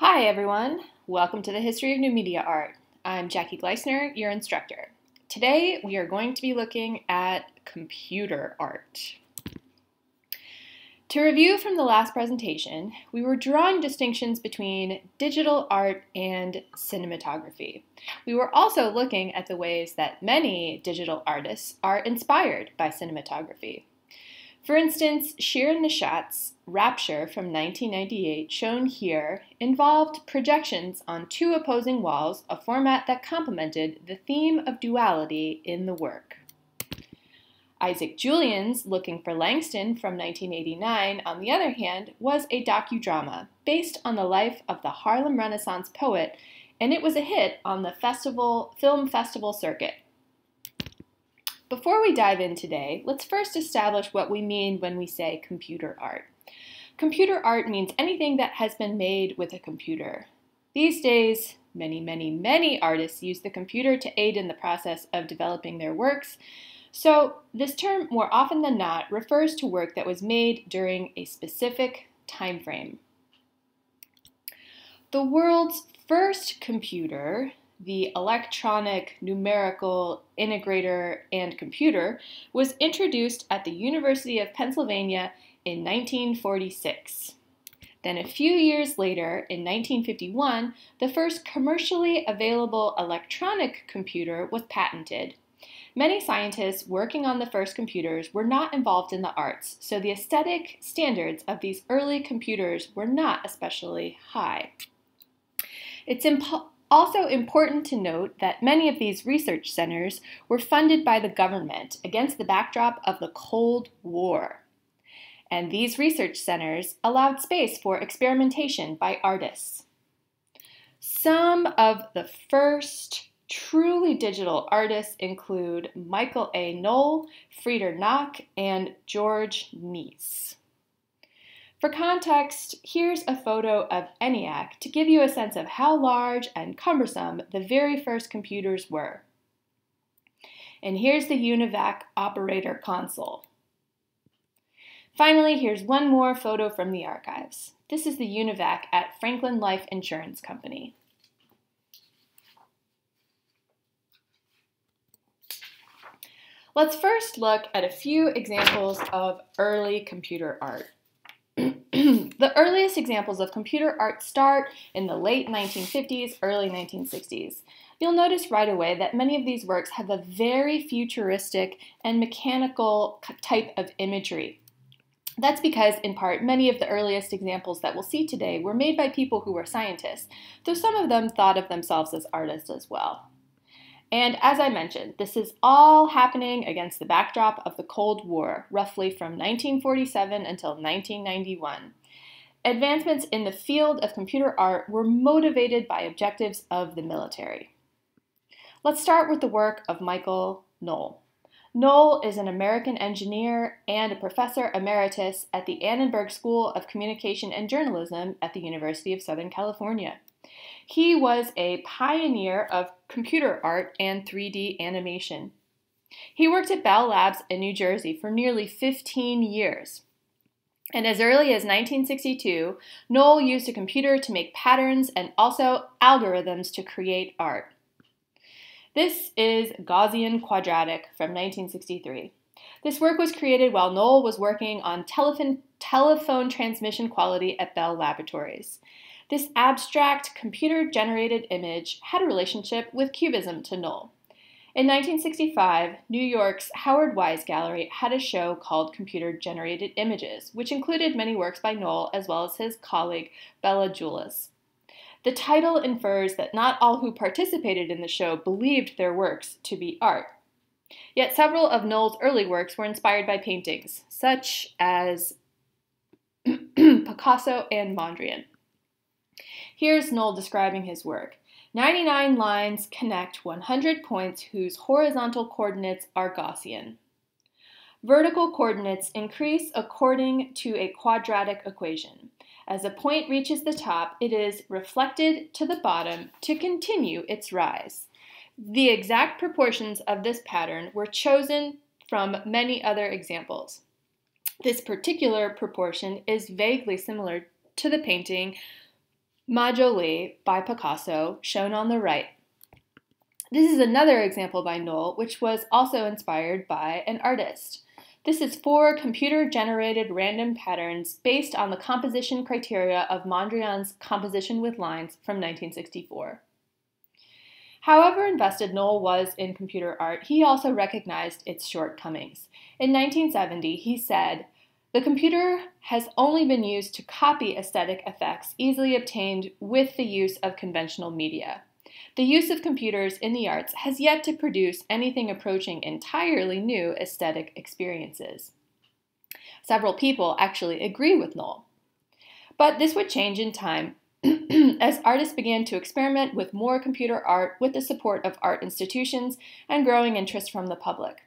Hi everyone, welcome to the History of New Media Art. I'm Jackie Gleisner, your instructor. Today we are going to be looking at computer art. To review from the last presentation, we were drawing distinctions between digital art and cinematography. We were also looking at the ways that many digital artists are inspired by cinematography. For instance, Shirin Neshat's Rapture from 1998, shown here, involved projections on two opposing walls, a format that complemented the theme of duality in the work. Isaac Julien's Looking for Langston from 1989, on the other hand, was a docudrama based on the life of the Harlem Renaissance poet, and it was a hit on the festival film festival circuit. Before we dive in today, let's first establish what we mean when we say computer art. Computer art means anything that has been made with a computer. These days, many, many, many artists use the computer to aid in the process of developing their works. So, this term, more often than not, refers to work that was made during a specific time frame. The world's first computer the electronic numerical integrator and computer, was introduced at the University of Pennsylvania in 1946. Then, a few years later, in 1951, the first commercially available electronic computer was patented. Many scientists working on the first computers were not involved in the arts, so the aesthetic standards of these early computers were not especially high. It's impo- also important to note that many of these research centers were funded by the government against the backdrop of the Cold War. And these research centers allowed space for experimentation by artists. Some of the first truly digital artists include Michael A. Noll, Frieder Nake, and George Nees. For context, here's a photo of ENIAC to give you a sense of how large and cumbersome the very first computers were. And here's the UNIVAC operator console. Finally, here's one more photo from the archives. This is the UNIVAC at Franklin Life Insurance Company. Let's first look at a few examples of early computer art. The earliest examples of computer art start in the late 1950s, early 1960s. You'll notice right away that many of these works have a very futuristic and mechanical type of imagery. That's because, in part, many of the earliest examples that we'll see today were made by people who were scientists, though some of them thought of themselves as artists as well. And as I mentioned, this is all happening against the backdrop of the Cold War, roughly from 1947 until 1991. Advancements in the field of computer art were motivated by objectives of the military. Let's start with the work of Michael Noll. Noll is an American engineer and a professor emeritus at the Annenberg School of Communication and Journalism at the University of Southern California. He was a pioneer of computer art and 3D animation. He worked at Bell Labs in New Jersey for nearly 15 years. And as early as 1962, Noll used a computer to make patterns and also algorithms to create art. This is Gaussian Quadratic from 1963. This work was created while Noll was working on telephone, telephone transmission quality at Bell Laboratories. This abstract, computer generated image had a relationship with Cubism to Noll. In 1965, New York's Howard Wise Gallery had a show called Computer Generated Images, which included many works by Noll as well as his colleague Béla Julesz. The title infers that not all who participated in the show believed their works to be art. Yet several of Noll's early works were inspired by paintings, such as Picasso and Mondrian. Here's Noll describing his work. 99 lines connect 100 points whose horizontal coordinates are Gaussian. Vertical coordinates increase according to a quadratic equation. As a point reaches the top, it is reflected to the bottom to continue its rise. The exact proportions of this pattern were chosen from many other examples. This particular proportion is vaguely similar to the painting Ma Jolie by Picasso, shown on the right. This is another example by Noll, which was also inspired by an artist. This is four computer-generated random patterns based on the composition criteria of Mondrian's Composition with Lines from 1964. However invested Noll was in computer art, he also recognized its shortcomings. In 1970, he said, the computer has only been used to copy aesthetic effects easily obtained with the use of conventional media. The use of computers in the arts has yet to produce anything approaching entirely new aesthetic experiences. Several people actually agree with Noll. But this would change in time as artists began to experiment with more computer art with the support of art institutions and growing interest from the public.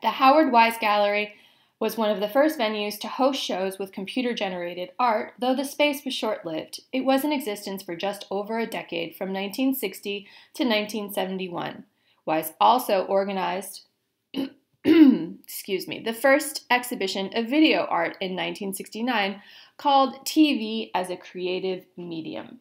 The Howard Wise Gallery was one of the first venues to host shows with computer generated art, though the space was short lived. It was in existence for just over a decade, from 1960 to 1971. Wise also organized excuse me, the first exhibition of video art in 1969 called TV as a Creative Medium.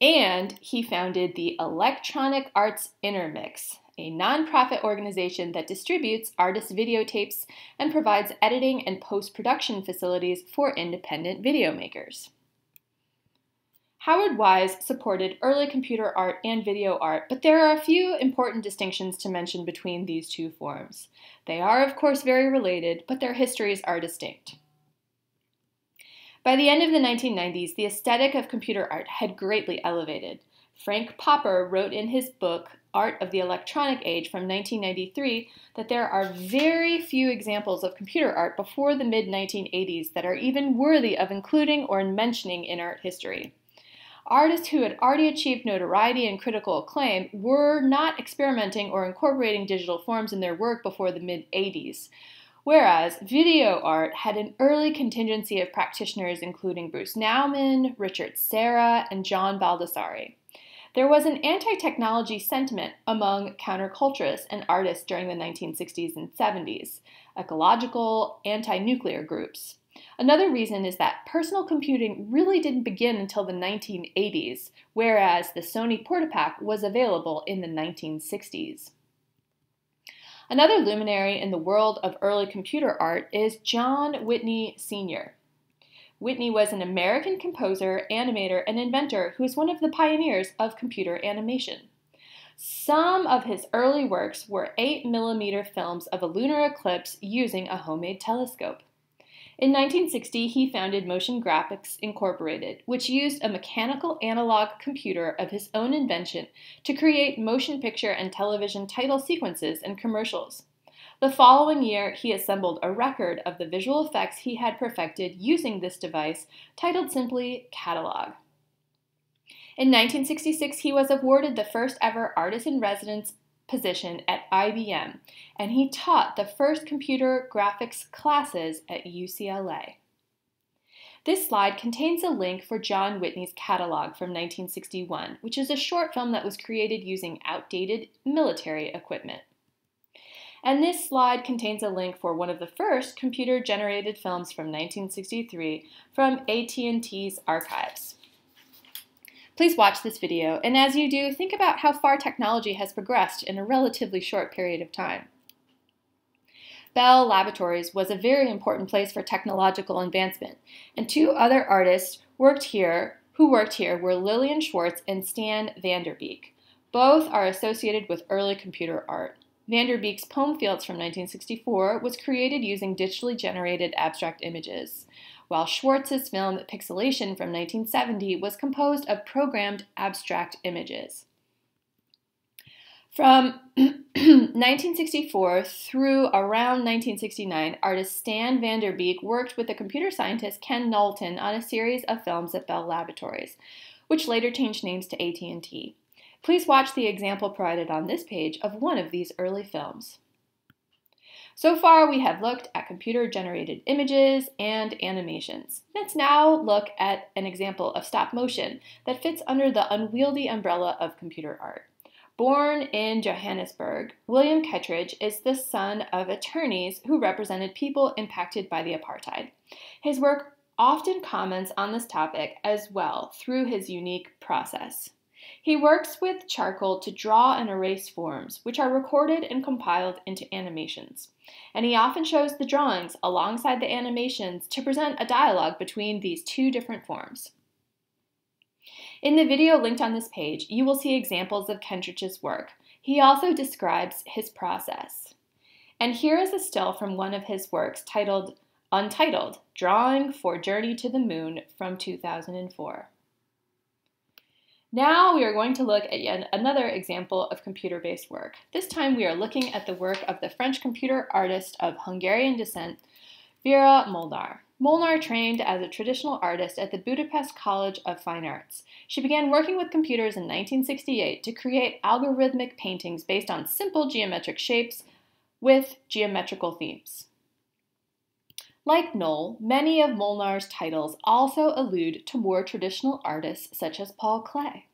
And he founded the Electronic Arts Intermix, a nonprofit organization that distributes artist videotapes and provides editing and post production facilities for independent video makers. Howard Wise supported early computer art and video art, but there are a few important distinctions to mention between these two forms. They are, of course, very related, but their histories are distinct. By the end of the 1990s, the aesthetic of computer art had greatly elevated. Frank Popper wrote in his book, Art of the Electronic Age from 1993, that there are very few examples of computer art before the mid 1980s that are even worthy of including or mentioning in art history. Artists who had already achieved notoriety and critical acclaim were not experimenting or incorporating digital forms in their work before the mid 80s. Whereas video art had an early contingency of practitioners including Bruce Nauman, Richard Serra, and John Baldessari. There was an anti technology sentiment among counterculturists and artists during the 1960s and 70s, ecological, anti nuclear groups. Another reason is that personal computing really didn't begin until the 1980s, whereas the Sony Portapak was available in the 1960s. Another luminary in the world of early computer art is John Whitney Sr. Whitney was an American composer, animator, and inventor who was one of the pioneers of computer animation. Some of his early works were 8mm films of a lunar eclipse using a homemade telescope. In 1960, he founded Motion Graphics Incorporated, which used a mechanical analog computer of his own invention to create motion picture and television title sequences and commercials. The following year, he assembled a record of the visual effects he had perfected using this device, titled simply Catalog. In 1966, he was awarded the first ever artist in residence position at IBM, and he taught the first computer graphics classes at UCLA. This slide contains a link for John Whitney's catalog from 1961, which is a short film that was created using outdated military equipment. And this slide contains a link for one of the first computer-generated films from 1963 from AT&T's archives. Please watch this video, and as you do, think about how far technology has progressed in a relatively short period of time. Bell Laboratories was a very important place for technological advancement, and two other artists worked here who worked here were Lillian Schwartz and Stan Vanderbeek. Both are associated with early computer art. Vanderbeek's Poem Fields from 1964 was created using digitally generated abstract images, while Schwartz's film Pixillation from 1970 was composed of programmed abstract images. From 1964 through around 1969, artist Stan Vanderbeek worked with the computer scientist Ken Knowlton on a series of films at Bell Laboratories, which later changed names to AT&T. Please watch the example provided on this page of one of these early films. So far, we have looked at computer-generated images and animations. Let's now look at an example of stop motion that fits under the unwieldy umbrella of computer art. Born in Johannesburg, William Kentridge is the son of attorneys who represented people impacted by the apartheid. His work often comments on this topic as well through his unique process. He works with charcoal to draw and erase forms, which are recorded and compiled into animations. And he often shows the drawings alongside the animations to present a dialogue between these two different forms. In the video linked on this page, you will see examples of Kentridge's work. He also describes his process. And here is a still from one of his works titled Untitled Drawing for Journey to the Moon from 2004. Now we are going to look at yet another example of computer-based work. This time we are looking at the work of the French computer artist of Hungarian descent, Vera Molnar. Molnar trained as a traditional artist at the Budapest College of Fine Arts. She began working with computers in 1968 to create algorithmic paintings based on simple geometric shapes with geometrical themes. Like Noll, many of Molnar's titles also allude to more traditional artists such as Paul Klee.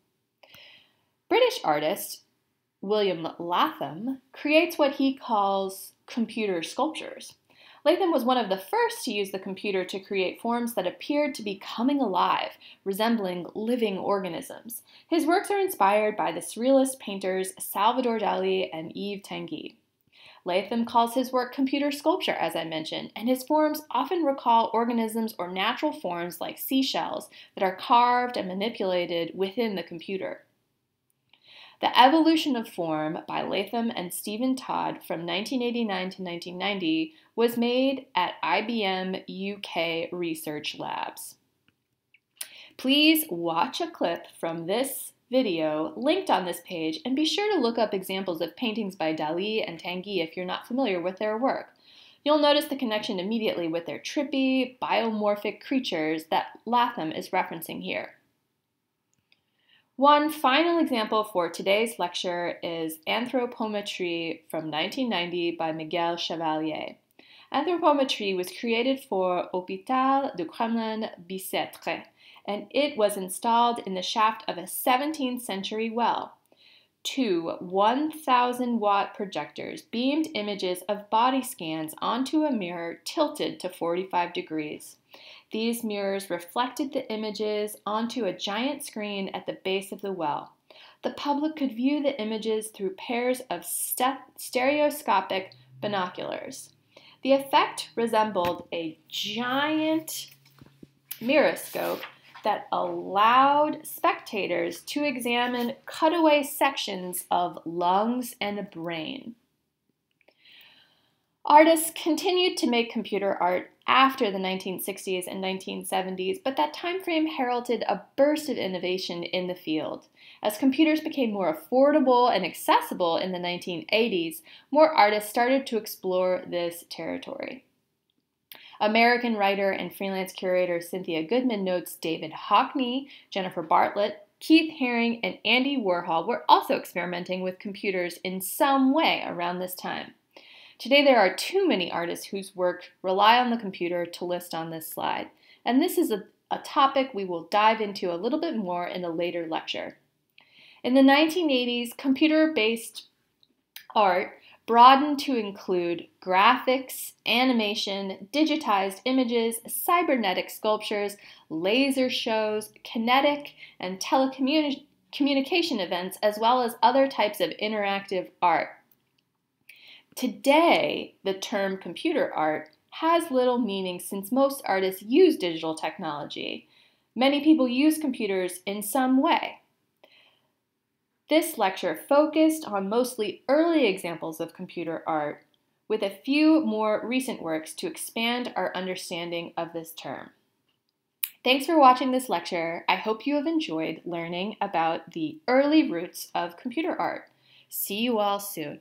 British artist William Latham creates what he calls computer sculptures. Latham was one of the first to use the computer to create forms that appeared to be coming alive, resembling living organisms. His works are inspired by the surrealist painters Salvador Dali and Yves Tanguy. Latham calls his work computer sculpture, as I mentioned, and his forms often recall organisms or natural forms like seashells that are carved and manipulated within the computer. The Evolution of Form by Latham and Stephen Todd from 1989 to 1990 was made at IBM UK Research Labs. Please watch a clip from this video linked on this page and be sure to look up examples of paintings by Dali and Tanguy if you're not familiar with their work. You'll notice the connection immediately with their trippy, biomorphic creatures that Latham is referencing here. One final example for today's lecture is Anthropometrie from 1990 by Miguel Chevalier. Anthropometrie was created for Hôpital du Kremlin Bicêtre and it was installed in the shaft of a 17th century well. Two 1,000 watt projectors beamed images of body scans onto a mirror tilted to 45 degrees. These mirrors reflected the images onto a giant screen at the base of the well. The public could view the images through pairs of stereoscopic binoculars. The effect resembled a giant miroscope that allowed spectators to examine cutaway sections of lungs and brain. Artists continued to make computer art after the 1960s and 1970s, but that time frame heralded a burst of innovation in the field. As computers became more affordable and accessible in the 1980s, more artists started to explore this territory. American writer and freelance curator Cynthia Goodman notes David Hockney, Jennifer Bartlett, Keith Haring, and Andy Warhol were also experimenting with computers in some way around this time. Today, there are too many artists whose work rely on the computer to list on this slide, and this is a, a topic we will dive into a little bit more in a later lecture. In the 1980s, computer based art broadened to include graphics, animation, digitized images, cybernetic sculptures, laser shows, kinetic and telecommunication events, as well as other types of interactive art. Today, the term computer art has little meaning since most artists use digital technology. Many people use computers in some way. This lecture focused on mostly early examples of computer art, with a few more recent works to expand our understanding of this term. Thanks for watching this lecture. I hope you have enjoyed learning about the early roots of computer art. See you all soon.